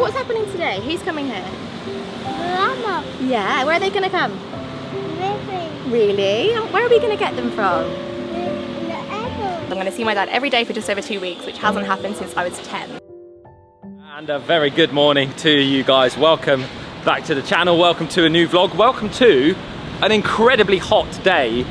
What's happening today? Who's coming here? Mama, Yeah, where are they going to come? living Really? Where are we going to get them from? the apple. I'm going to see my dad every day for just over two weeks, which hasn't happened since I was 10. And a very good morning to you guys. Welcome back to the channel. Welcome to a new vlog. Welcome to an incredibly hot day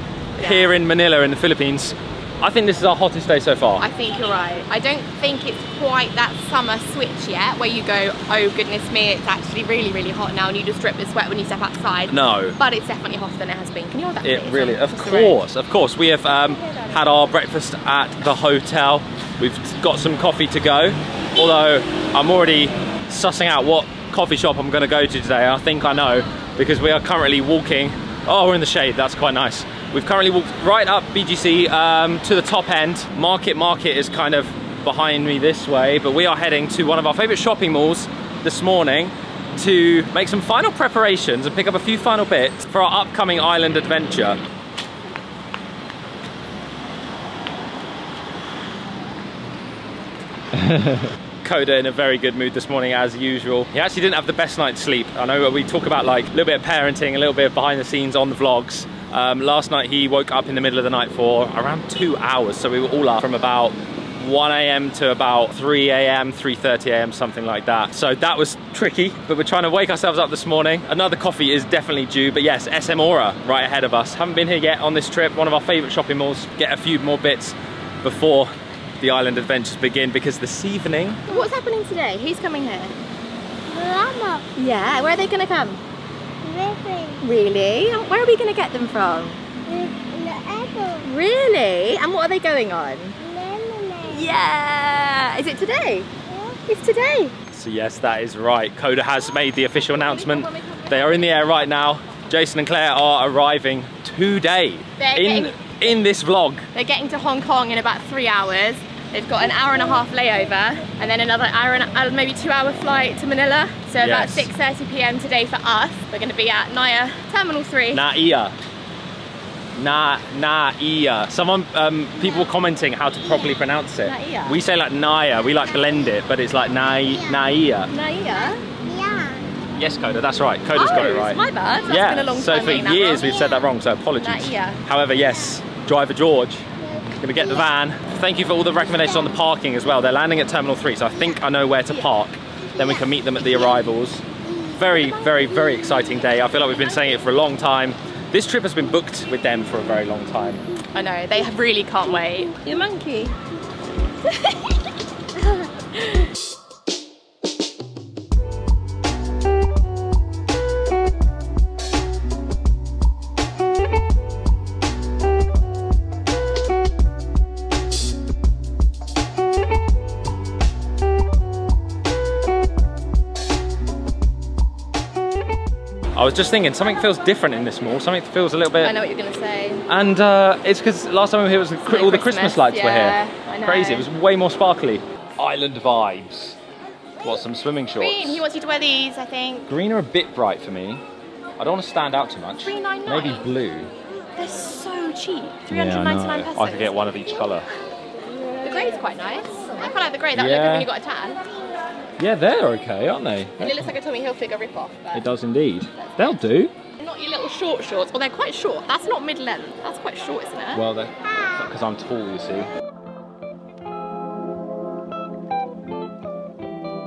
here in Manila in the Philippines. I think this is our hottest day so far. I think you're right. I don't think it's quite that summer switch yet where you go, oh goodness me, it's actually really, really hot now and you just drip with sweat when you step outside. No. But it's definitely hotter than it has been. Can you hold that It really, of the course, of course. We have um, had our breakfast at the hotel. We've got some coffee to go. Although I'm already sussing out what coffee shop I'm going to go to today. I think I know because we are currently walking. Oh, we're in the shade. That's quite nice. We've currently walked right up BGC um, to the top end. Market Market is kind of behind me this way, but we are heading to one of our favorite shopping malls this morning to make some final preparations and pick up a few final bits for our upcoming island adventure. Coda in a very good mood this morning as usual. He actually didn't have the best night's sleep. I know we talk about like a little bit of parenting, a little bit of behind the scenes on the vlogs. Um, last night he woke up in the middle of the night for around two hours. So we were all up from about 1 a.m. to about 3 a.m., 3.30 a.m., something like that. So that was tricky, but we're trying to wake ourselves up this morning. Another coffee is definitely due, but yes, SM Aura right ahead of us. Haven't been here yet on this trip, one of our favorite shopping malls. Get a few more bits before the island adventures begin because this evening, What's happening today? Who's coming here? Mama, Yeah, where are they going to come? Living Really? Where are we going to get them from? in the apple. Really? And what are they going on? Lemonade. Yeah! Is it today? It's today. So yes, that is right. Coda has made the official announcement. They are in the air right now. Jason and Claire are arriving today They're in getting- in this vlog. They're getting to Hong Kong in about three hours. They've got an hour and a half layover and then another hour and uh, maybe two hour flight to Manila. So about 6.30 p.m. today for us. We're going to be at Naya Terminal 3. Naia. Na Naia. Someone um, people were commenting how to properly pronounce it. Naia. We say like Naya, we like blend it, but it's like Nai Naia. Naya? Yeah. Yes, Coda, that's right. Coda's got it Oh, right. my bad. That's yeah. been a long so time for getting that years wrong. we've said that wrong, so apologies. Naia. However, yes, driver George gonna get the van. Thank you for all the recommendations on the parking as well. They're landing at Terminal 3, so I think I know where to park. Then we can meet them at the arrivals. Very, very, very exciting day. I feel like we've been saying it for a long time. This trip has been booked with them for a very long time. I know, they really can't wait. Your monkey. was just thinking, something feels different in this mall. Something feels a little bit... I know what you're going to say. And uh, it's because last time we were here, was the, all the Christmas, Christmas lights were here. I. Crazy, it was way more sparkly. Island vibes. What, some swimming shorts? Green, he wants you to wear these, I think. Green are a bit bright for me. I don't want to stand out too much. $3.99. Maybe blue. They're so cheap. Yeah, I 399 pesos. I could get one of each colour. The grey's quite nice. I quite like the grey. That would look good when you got a tan. Yeah, they're okay, aren't they? And it looks like a Tommy Hilfiger rip-off. It does indeed. They'll do. Not your little short shorts. Well, they're quite short. That's not mid-length. That's quite short, isn't it? Well, they're because I'm tall, you see.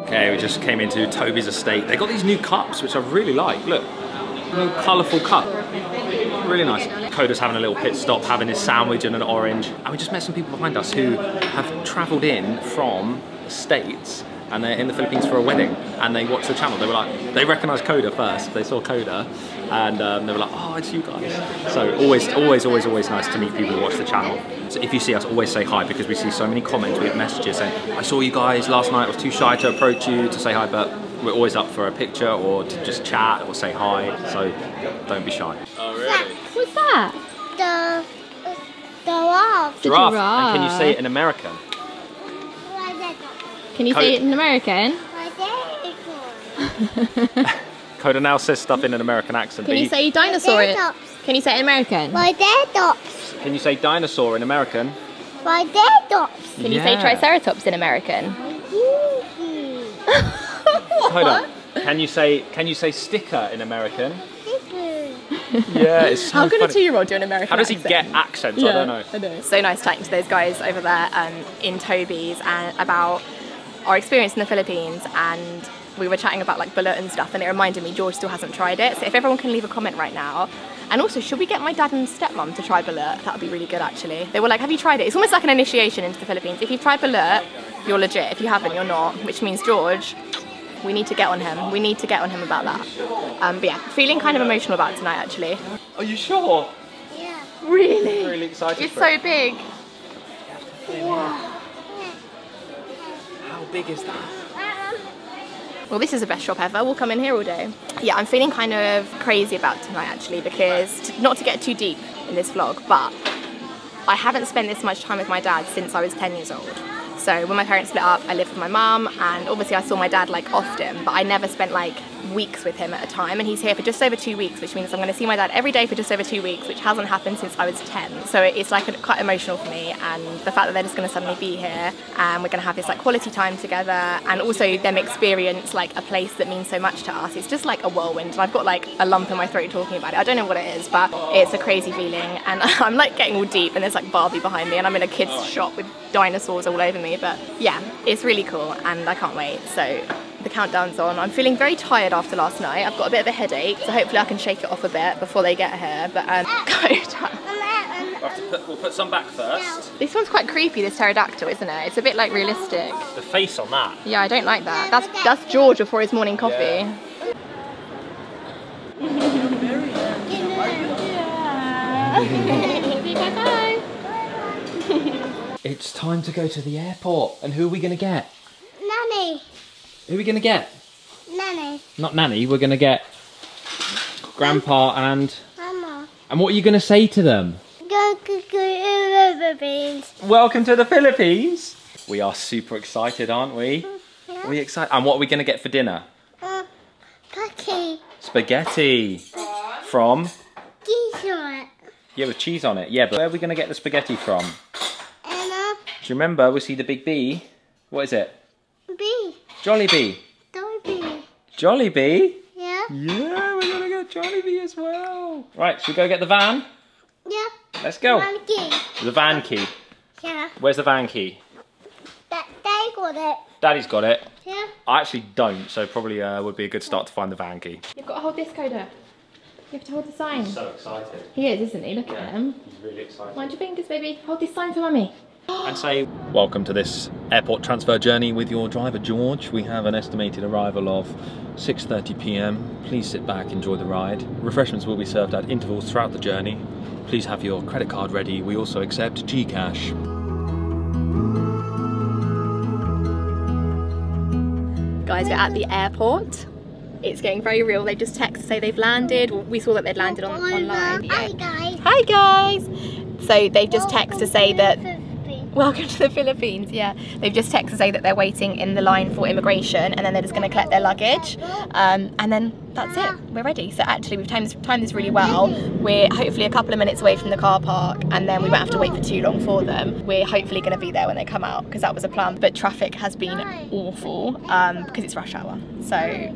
Okay, we just came into Toby's estate. They got these new cups, which I really like. Look, new colourful cup. Really nice. Coda's having a little pit stop, having his sandwich and an orange. And we just met some people behind us who have travelled in from the States and they're in the Philippines for a wedding and they watched the channel. They were like, they recognised Coda first. They saw Coda and um, they were like, oh, it's you guys. So always, always, always, always nice to meet people who watch the channel. So if you see us, always say hi because we see so many comments, we have messages saying, I saw you guys last night, I was too shy to approach you to say hi, but we're always up for a picture or to just chat or say hi. So don't be shy. Oh, really? What's that? The the wall. Giraffe. And can you say it in American? Can you say it in American? Coda now says stuff in an American accent. Can but you say dinosaur? in- Triceratops. Can you say it in American? Triceratops. Can you say dinosaur in American? Triceratops. Can you say Triceratops in American? hold on. Can you say can you say sticker in American? Yeah, it's so How can a two-year-old do an American How does he accent? get accents? I don't know. I know. So nice chatting to those guys over there um, in Toby's and about our experience in the Philippines and we were chatting about like balut and stuff and it reminded me George still hasn't tried it. So if everyone can leave a comment right now. And also, should we get my dad and stepmom to try balut? That would be really good actually. They were like, have you tried it? It's almost like an initiation into the Philippines. If you've tried balut, you're legit. If you haven't, you're not. Which means George, we need to get on him. We need to get on him about that. Um, but yeah, feeling kind of emotional about tonight actually. Are you sure? Yeah. Really? Really excited. It's for so big. How big is that? Well, this is the best shop ever. We'll come in here all day. Yeah, I'm feeling kind of crazy about tonight actually because not to get too deep in this vlog, but I haven't spent this much time with my dad since I was 10 years old. So when my parents split up, I lived with my mum, and obviously I saw my dad like often, but I never spent like weeks with him at a time. And he's here for just over two weeks, which means I'm going to see my dad every day for just over two weeks, which hasn't happened since I was 10. So it's like quite emotional for me, and the fact that they're just going to suddenly be here, and we're going to have this like quality time together, and also them experience like a place that means so much to us. It's just like a whirlwind, and I've got like a lump in my throat talking about it. I don't know what it is, but it's a crazy feeling, and I'm like getting all deep, and there's like Barbie behind me, and I'm in a kid's shop with dinosaurs all over me. But yeah, it's really cool, and I can't wait. So the countdown's on. I'm feeling very tired after last night. I've got a bit of a headache, so hopefully I can shake it off a bit before they get here. But um. We'll, put, we'll put some back first. This one's quite creepy, this pterodactyl, isn't it? It's a bit like realistic. The face on that. Yeah, I don't like that. That's that's George before his morning coffee. Yeah. It's time to go to the airport. And who are we going to get? Nanny. Who are we going to get? Nanny. Not Nanny, we're going to get Grandpa and... Mama. And what are you going to say to them? Go, go, go, rubber beans. Welcome to the Philippines. We are super excited, aren't we? Are we excited? And what are we going to get for dinner? Uh, cookie. Spaghetti. From? Cheese on it. Yeah, with cheese on it. Yeah, but where are we going to get the spaghetti from? Emma. Do you remember we see the big bee? What is it? B. Jollibee. Jolly Jollibee? Yeah. Yeah, we're going to get Jollibee as well. Right, should we go get the van? Yeah. Let's go. Monkey. The van key. Yeah. Where's the van key? That they got it. Daddy's got it. Yeah. I actually don't, so probably uh, would be a good start to find the van key. You've got to hold this coda. You have to hold the sign. He's So excited. He is, isn't he? Look at him. He's really excited. Mind your fingers, baby. Hold this sign for mummy. And say welcome to this airport transfer journey with your driver George we have an estimated arrival of 6:30 p.m. please sit back enjoy the ride refreshments will be served at intervals throughout the journey please have your credit card ready we also accept Gcash Guys, we're at the airport. It's getting very real. They just texted to say they've landed. We saw that they'd landed on online. Hi, guys. Hi guys. So they've just texted to say that Philippines. welcome to the Philippines. Yeah, they've just texted to say that they're waiting in the line for immigration, and then they're just going to collect their luggage, um, and then that's it. We're ready. So actually, we've timed this, timed this really well. We're hopefully a couple of minutes away from the car park, and then we won't have to wait for too long for them. We're hopefully going to be there when they come out because that was a plan. But traffic has been awful um, because it's rush hour. So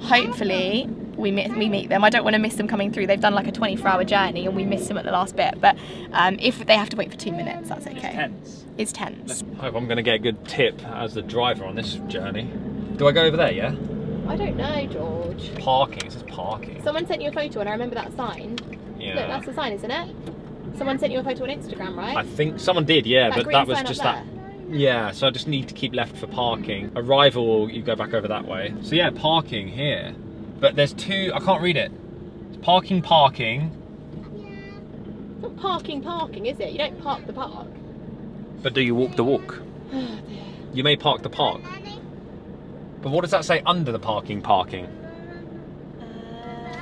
hopefully we meet, we meet them. I don't want to miss them coming through. They've done like a 24 hour journey and we miss them at the last bit. But um, if they have to wait for two minutes, that's okay. Tense. It's tense. I hope I'm going to get a good tip as the driver on this journey do I go over there yeah I don't know, George. parking it says parking Someone sent you a photo and I remember that sign. yeah Look, that's the sign, isn't it? Someone sent you a photo on Instagram, right? I think someone did yeah That but that was just that Yeah, so I just need to keep left for parking. Arrival, you go back over that way. So yeah, parking here. But there's two, I can't read it. It's parking, parking, It's not parking, parking, is it? You don't park the park. but do you walk the walk? Oh, you may park the park. But what does that say under the parking, parking?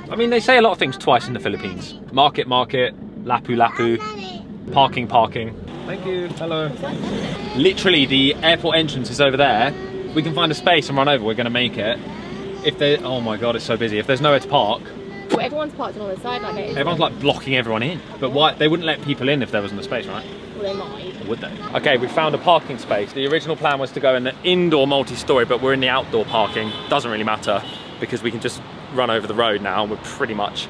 I mean, they say a lot of things twice in the Philippines. Market, market, lapu, lapu, parking, parking. Thank you, hello. Literally, the airport entrance is over there. We can find a space and run over, we're gonna make it. If there, oh my god, it's so busy. If there's nowhere to park, Well, everyone's parked on the side like everyone's like blocking everyone in. But why, they wouldn't let people in if there wasn't a space, right? Well, they might. Would they? Okay, we found a parking space. The original plan was to go in the indoor multi-story, but we're in the outdoor parking. Doesn't really matter because we can just run over the road now and we're pretty much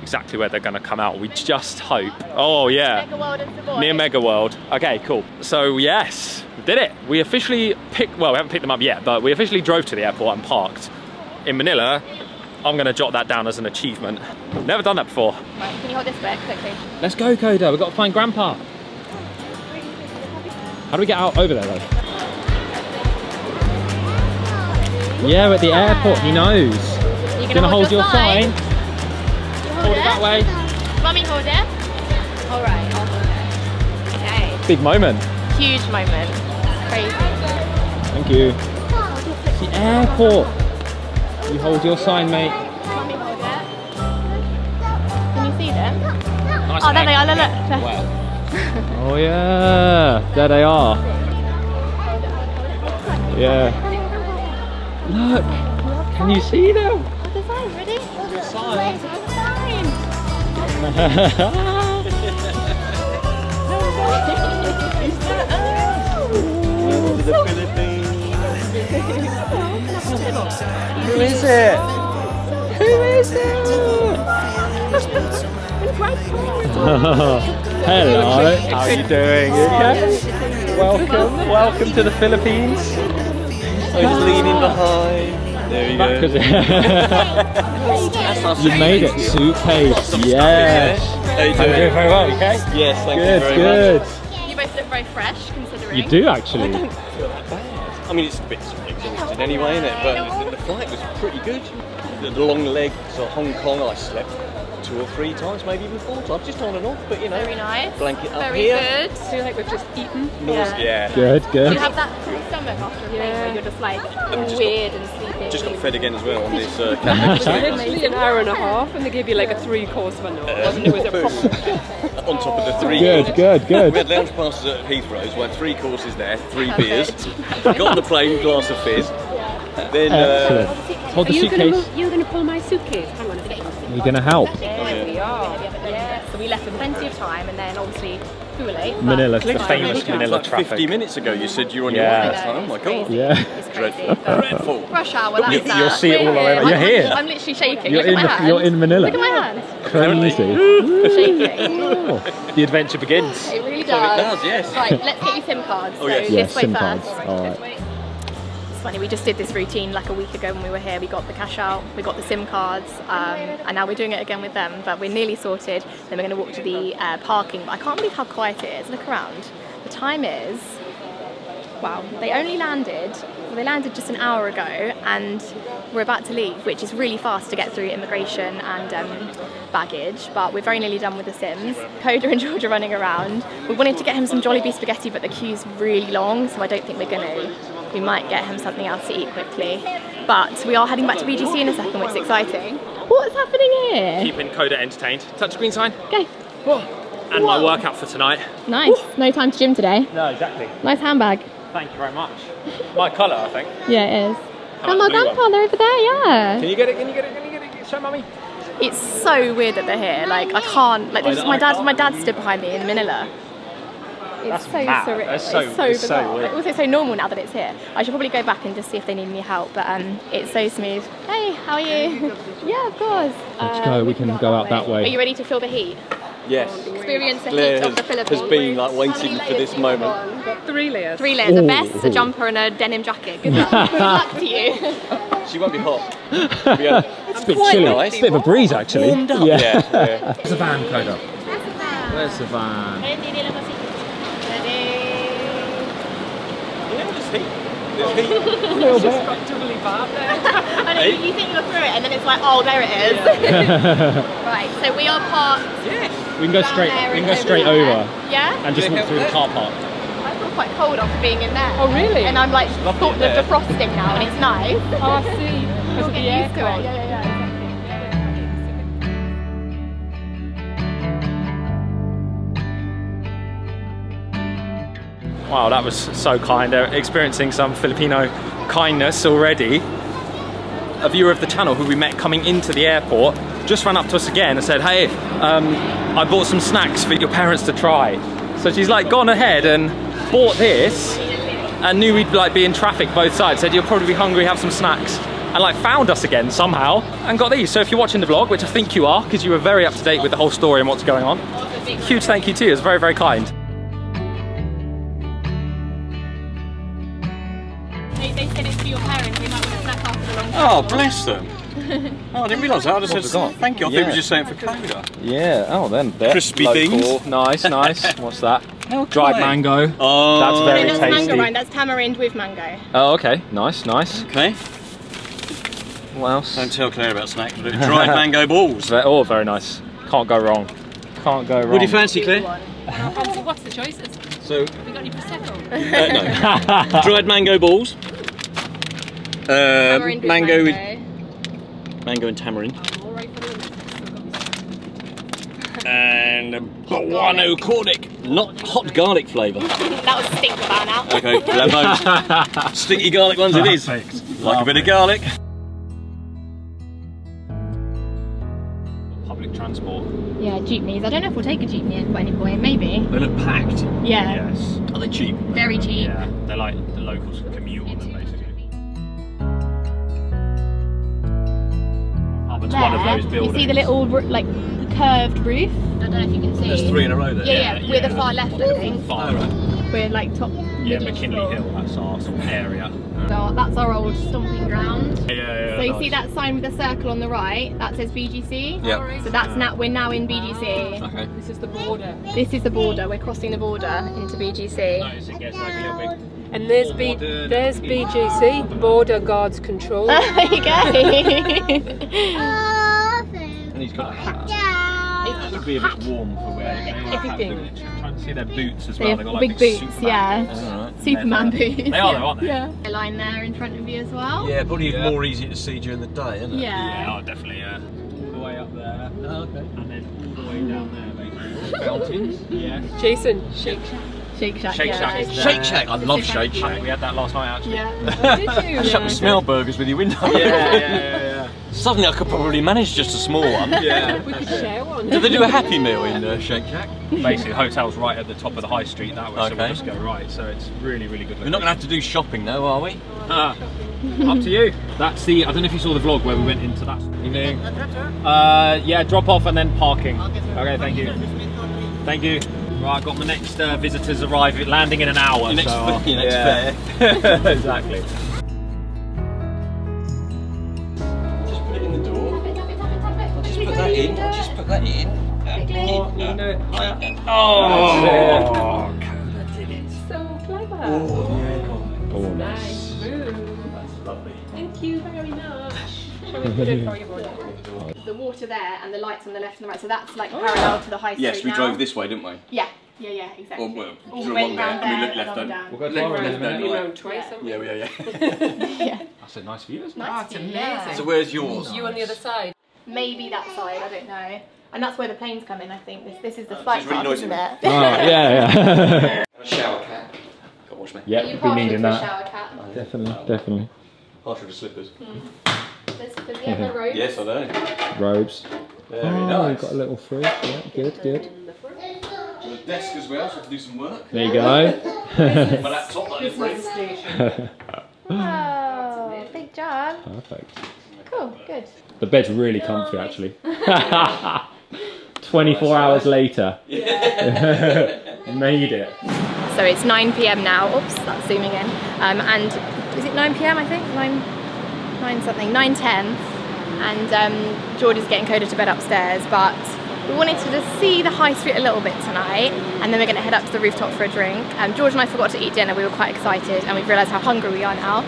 exactly where they're gonna come out. We just hope. Oh yeah. Mega World and Savoy. Near Mega World. Okay, cool. So yes, did it. We officially picked, well, we haven't picked them up yet, but we officially drove to the airport and parked in Manila. I'm gonna jot that down as an achievement. Never done that before. Right, can you hold this back quickly? Let's go, Coda. We've got to find Grandpa. How do we get out over there, though? Yeah, we're at the airport. He knows. You're Gonna hold your sign. You Hold it that way. Mummy, hold it. All right, I'll hold it. Okay. Big moment. Huge moment. Crazy. Thank you. It's the airport. You hold your sign, mate. Mummy, hold it. Can you see them? Nice Oh, there they are. Look, look. Oh yeah, there they are. Yeah. Look, can you see them? Hold the sign, ready? sign. the Philippines. Who is it? Who is it? Hello, how are you doing? You okay? Welcome, welcome to the Philippines. So he's leaning behind. There you go. you made it, suitcase. Yes. How you I'm doing doing? very well, okay? Yes, thank Good, you very good. much. You both look very fresh, considering. You do actually. I mean, it's a bit exhausted anyway, isn't it? But the, flight was pretty good. The long leg to Hong Kong, I slept two or three times, maybe even four times, just on and off. But you know, Very nice. blanket up Very here. good. feel like we've just eaten. Yeah. yeah. Good, Do good. you have that full stomach after a plane where you're just like all just got- weird and sleepy? Just got fed again as well on this uh, cat Literally an hour and a half, and they gave you like a three-course menu. It was a proper. on top of the three. Good, good, good. We had good. lounge passes at Heathrow, so we had three courses there, three beers. Got on the plane, glass of fizz. Then uh, Excellent. Hold Are the you gonna, suitcase. move, you're gonna pull my suitcase? Hang on a second. You're gonna help. Yeah, we are. Yeah, so we left with plenty of time, and then obviously we were late. but Manila, it's the famous Manila like traffic. 50 minutes ago, you said you were on Yeah. your I way know, last time. Oh my god. Yeah. It's crazy. Dreadful. but- Dreadful. Rush hour, that's You- that. you'll see it We're all over. here. You're here. I'm literally shaking. You're Look in at my the- you're in Manila. Look at my hands. Crazy. Shaking. The adventure begins. It really So it does. does, yes. Right, let's get you SIM cards. Oh, so yes. Yeah, this way SIM first. cards. All right. It's funny, we just did this routine like a week ago when we were here. We got the cash out, we got the SIM cards, um, and now we're doing it again with them. But we're nearly sorted. Then we're going to walk to the uh, parking. But I can't believe how quiet it is. Look around. The time is. Wow, they only landed. They landed just an hour ago, and we're about to leave, which is really fast to get through immigration and um, baggage. But we're very nearly done with the Sims. Coda and George are running around. We wanted to get him some Jollibee spaghetti, but the queue's really long, so I don't think we're gonna. We might get him something else to eat quickly. But we are heading back to BGC in a second, which is exciting. What's happening here? Keeping Coda entertained. Touchscreen sign. Okay, And my workout for tonight. nice. No time to gym today. No, exactly. Nice handbag. Thank you very much. My colour, I think. Yeah, it is. How And my grandpa, they're over there, yeah. Can you get it? Can you get it? Can you get it? Show mummy. It's so weird that they're here. Like I can't. Like this is my dad. My dad stood behind me in Manila. It's That's so mad. surreal. That's so- it's so it's so weird. But also so normal now that it's here. I should probably go back and just see if they need any help. But um, it's so smooth. Hey, how are you? yeah, of course. Let's go. We can go out that Are way. Are you ready to feel the heat? Yes. Experience the Claire heat of the has, Philippines. has been like waiting for this moment. Three layers. Three layers: a Ooh. vest, a jumper, and a denim jacket. Good luck. Good luck to you. She won't be hot. It's a bit chilly. nice. It's a bit of a breeze actually. Warmed up. Yeah. Yeah, yeah. Where's the van, Coda? Where's the van? You know, there's heat. There's heat. A little bit. I know, you, you think you're through it and then it's like, oh, there it is. right, so we are parked We can go straight. We can go straight there. over Yeah? and just walk through the car park. I feel quite cold after being in there. Oh, really? And I'm like, lovely thought in of defrosting now and it's nice. Oh, I see. Because You'll of the get used to it. Yeah, yeah, yeah. Wow, that was so kind. They're experiencing some Filipino kindness already. A viewer of the channel who we met coming into the airport just ran up to us again and said, Hey, um, I bought some snacks for your parents to try. So she's like gone ahead and bought this and knew we'd like be in traffic both sides. Said you'll probably be hungry, have some snacks. And like found us again somehow and got these. So if you're watching the vlog, which I think you are, because you were very up to date with the whole story and what's going on, huge thank you to you. It's very, very kind. Oh, bless them. Oh, I didn't realise that. I just What said have we got? thank you. I thought Yeah. you were just saying for Coda. Yeah. Oh, then they're Crispy local. beans. Nice, nice. What's that? How Dried kind. mango. Oh, That's No, very that's tasty. mango rind. That's tamarind with mango. Oh, okay. Nice, nice. Okay. What else? Don't tell Claire about snacks. But dried mango balls. Ve- Oh, very nice. Can't go wrong. Can't go wrong. What do you fancy, Claire? What's the choices? So, Have you got any prosecco? uh, no. dried mango balls. Uh, Tamarind with mango, with mango. mango and tamarind. I'm all right for the And a guano cornic. Not hot garlic flavour. That was stink about now. Okay, we'll. Sticky garlic ones it is. Perfect. Like a bit of garlic. Public transport. Yeah, jeepneys. I don't know if we'll take a jeepney at any point. Maybe. They look packed. Yeah. Yes. Are they cheap? Very cheap. Yeah. They're like the locals commute Up to one of There, those you see the little like curved roof? I don't know if you can see. There's three in a row there. Yeah, yeah, we're the far left, I think. Far right. We're like top. Yeah, middle McKinley floor. Hill. That's our sort of area. So that's our old stomping ground. Yeah, yeah. So you see that sign with the circle on the right? That says BGC. Yep. So that's now we're now in BGC. Okay. This is the border. This is the border. We're crossing the border into BGC. Notice it gets like a little bit. And there's B, there's BGC, Border Guards Control. there you go. Oh, And he's got a hat. yeah. It would be a bit warm for wearing. Everything. Trying to see their boots as They well. have They've got big like boots, Superman yeah. boots. Alright. Superman They boots. are yeah. though, aren't they? Yeah. A line there in front of you as well. Yeah, probably Yeah. more easy to see during the day, isn't it? Yeah. Yeah, oh, definitely, yeah. All the way up there, Oh, okay. and then all the way down there, basically. Mountains, yeah. Jason, shake Shake Shack. Shake yeah. Shack is there. Shake Shack. I love Shake Shack. We had that last night, actually. Yeah. Did you? Shut the smell burgers with your window. Yeah, yeah, yeah, Suddenly I could probably manage just a small one. yeah. We could share one. Do they do a happy meal in uh, Shake Shack? Basically, the hotel's right at the top of the high street that way, okay. so we'll just go right. So it's really, really good. We're not going to have to do shopping though, are we? Ah, up to you. That's the. I don't know if you saw the vlog where we went into that. Evening. Uh, yeah, drop off and then parking. Okay, thank you. Thank you. Right, I've got my next uh, visitors arriving, landing in an hour. Your next so, uh, your next yeah. exactly. Just put it in the door. Just put that in. Just put that in. Oh. So clever. Oh, Nice move. That's lovely. Thank you very much. Shall we put it for you, The water there and the lights on the left and the right. So that's like oh. parallel to the high street. Yes, we now. drove this way, didn't we? Yeah. Yeah, yeah, exactly. Or, well, Or drove went along there round and we there looked left and down. We'll go Look tomorrow, round, isn't it? round twice, haven't we? Yeah, yeah, yeah. Yeah. That's a nice view, isn't it? Nice. Ah, that's yeah. amazing. So where's yours? You on the other side. Maybe that side, I don't know. And that's where the planes come in, I think. This this is the oh, flight it's really path, noisy. isn't it? Oh, yeah, yeah. A shower cap. Got to wash me. yeah, we'll be needing a that. shower cap. Definitely, definitely. Partial to slippers. Mm. There's, there's the other road. Yes, I know. Robes. Very oh, nice. we've got a little fridge. Yeah, good, good. Desk as well, so I can do some work. There you go. My laptop, like this Station. Oh, big job. Perfect. Cool, good. The bed's really comfy, actually. 24 hours later. Made it. So it's 9 p.m. now. Oops, that's zooming in. Um, and is it 9 p.m. I think? 9, 9 something, 9:10. And um, George is getting Coda to bed upstairs, but we wanted to just see the high street a little bit tonight, and then we're going to head up to the rooftop for a drink. Um, George and I forgot to eat dinner. We were quite excited, and we've realised how hungry we are now.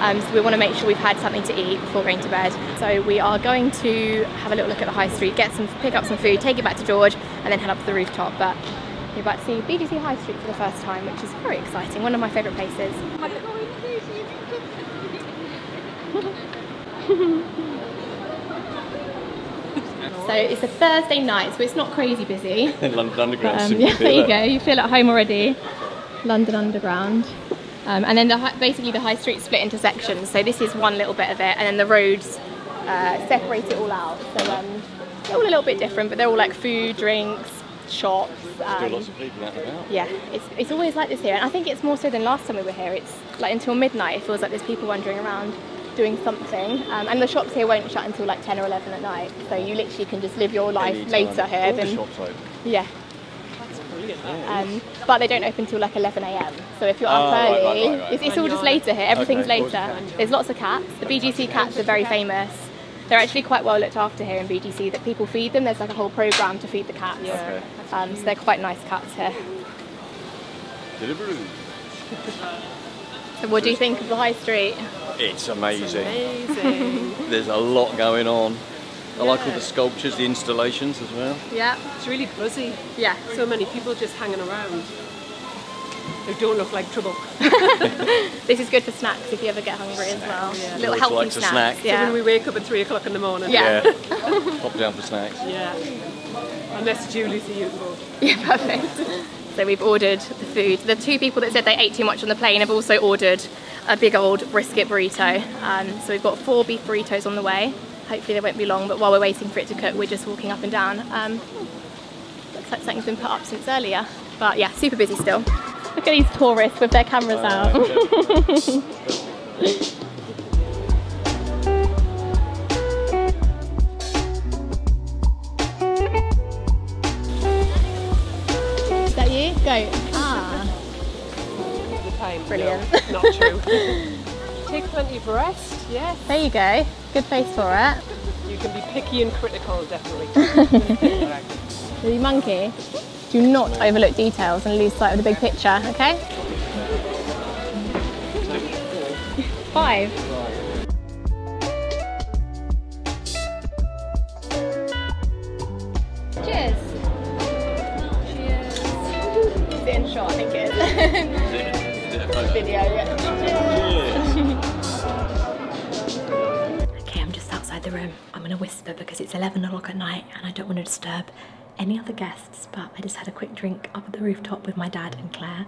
Um, so we want to make sure we've had something to eat before going to bed. So we are going to have a little look at the high street, get some, pick up some food, take it back to George, and then head up to the rooftop. But we're about to see BGC High Street for the first time, which is very exciting. One of my favourite places. So it's a Thursday night, so it's not crazy busy. London Underground. Um, yeah, there you go. You feel at home already. London Underground. Um, and then the, basically the high street split into sections. So this is one little bit of it, and then the roads uh, separate it all out. So um, they're all a little bit different, but they're all like food, drinks, shops. Still um, lots of people out and yeah, it's, it's always like this here, and I think it's more so than last time we were here. It's like until midnight. It feels like there's people wandering around doing something, um, and the shops here won't shut until like 10 or 11 at night. So you literally can just live your life Anytime. later here All the shops open. yeah. Brilliant. Um, but they don't open till like 11 a.m. So if you're Oh, up early, right, right, right. It's, it's all just later here. Everything's Okay. later. There's lots of cats. The BGC cats are very famous. They're actually quite well looked after here in BGC. That people feed them. There's like a whole program to feed the cats. Yeah. Okay. Um, so they're quite nice cats here. Deliveroo. So what do you think of the high street? It's amazing. Amazing. There's a lot going on. I like all the sculptures, the installations as well. Yeah. it's really buzzy. Yeah. So many people just hanging around. They don't look like trouble. This is good for snacks if you ever get hungry as well. Yeah. Little Always healthy like snacks. snack. So Yeah. when we wake up at three o'clock in the morning. Yeah. Pop down for snacks. Yeah. Unless Julie's the usual. Yeah, perfect. So we've ordered the food. The two people that said they ate too much on the plane have also ordered a big old brisket burrito. Um, so we've got four beef burritos on the way. Hopefully they won't be long, but while we're waiting for it to cook, we're just walking up and down. Um, looks like something's been put up since earlier. But yeah, super busy still. Look at these tourists with their cameras out. Is that you? Go. Brilliant. No, not true. Take plenty of rest. Yes. there you go. Good face for it. You can be picky and critical, definitely. The monkey. Do not overlook details and lose sight of the big picture, okay? Five. To disturb any other guests, but I just had a quick drink up at the rooftop with my dad and Claire.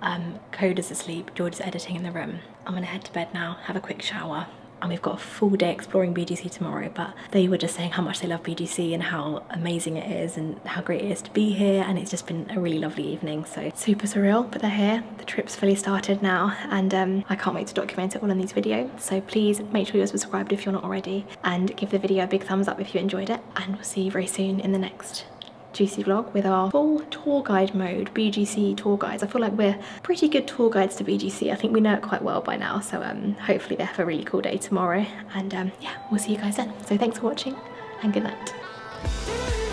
Um, Coda's asleep, George is editing in the room. I'm gonna head to bed now, have a quick shower, and we've got a full day exploring BGC tomorrow. But they were just saying how much they love BGC and how amazing it is and how great it is to be here. And it's just been a really lovely evening. So super surreal, but they're here. The trip's fully started now, and um, I can't wait to document it all in these videos. So please make sure you're subscribed if you're not already, and give the video a big thumbs up if you enjoyed it. And we'll see you very soon in the next juicy vlog with our full tour guide mode BGC tour guides. I feel like we're pretty good tour guides to BGC. I think we know it quite well by now. So um, hopefully they have a really cool day tomorrow. And um, yeah, we'll see you guys then. So thanks for watching and good night.